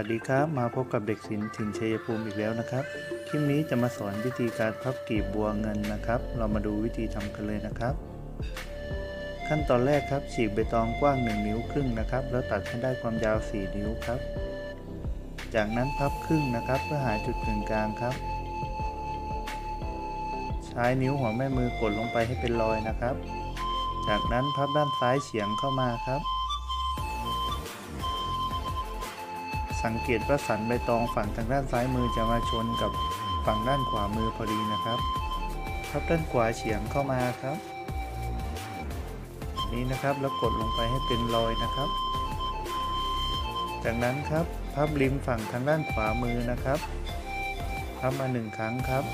วัสดีครับ มาพบกับเด็กศิลป์ถิ่นชัยภูมิอีกแล้วนะครับ คลิปนี้จะมาสอนวิธีการพับกลีบบัวเงินนะครับ เรามาดูวิธีทำกันเลยนะครับ ขั้นตอนแรกครับฉีกใบตองกว้าง 1 นิ้วครึ่งนะครับ แล้วตัดให้ได้ความยาว 4 นิ้วครับ จากนั้นพับครึ่งนะครับ เพื่อหาจุดกึ่งกลางครับ ใช้นิ้วหัวแม่มือกดลงไปให้เป็นรอยนะครับ จากนั้นพับด้านซ้ายเฉียงเข้ามาครับ สังเกตว่าสันใบตองฝั่งทางด้านซ้ายมือจะมาชนกับฝั่งด้านขวามือพอดีนะครับพับด้านขวาเฉียงเข้ามาครับ นี้นะครับแล้วกดลงไปให้เป็นรอยนะครับ จากนั้นครับพับริมฝั่งทางด้านขวามือนะครับพับมาหนึ่งครั้งครับ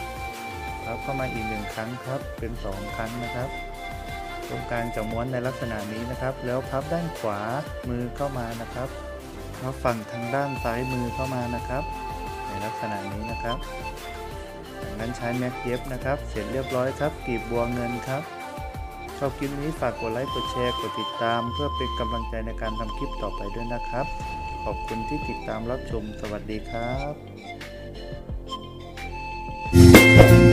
พับเข้ามาอีกหนึ่งครั้งครับ เป็นสองครั้งนะครับตรงกลางจะม้วนในลักษณะนี้นะครับ แล้วพับด้านขวามือเข้ามานะครับ พับฝั่งทางด้านซ้ายมือเข้ามานะครับ ในลักษณะนี้นะครับจากนั้นใช้แม็กเย็บนะครับ เสร็จเรียบร้อยครับกีบบัวเงินครับ ชอบคลิปนี้ฝากกดไลค์กดแชร์กดติดตาม เพื่อเป็นกำลังใจในการทำคลิปต่อไปด้วยนะครับ ขอบคุณที่ติดตามรับชมสวัสดีครับ